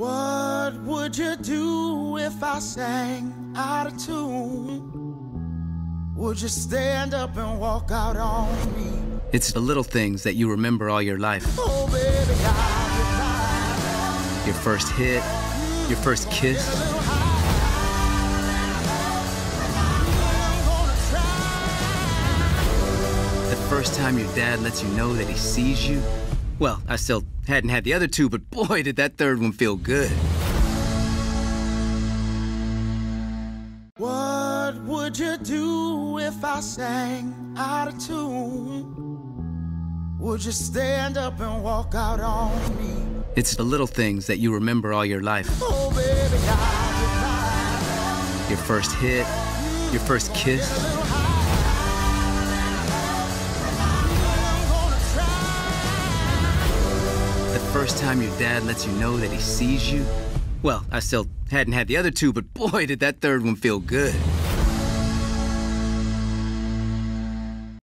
What would you do if I sang out of tune? Would you stand up and walk out on me? It's the little things that you remember all your life. Oh, baby, Your first hit, your first kiss. The first time your dad lets you know that he sees you. Well, I still hadn't had the other two, but boy, did that third one feel good. What would you do if I sang out of tune? Would you stand up and walk out on me? It's the little things that you remember all your life. Oh, baby, Your first hit, your first kiss. First time your dad lets you know that he sees you. Well, I still hadn't had the other two, but boy, did that third one feel good.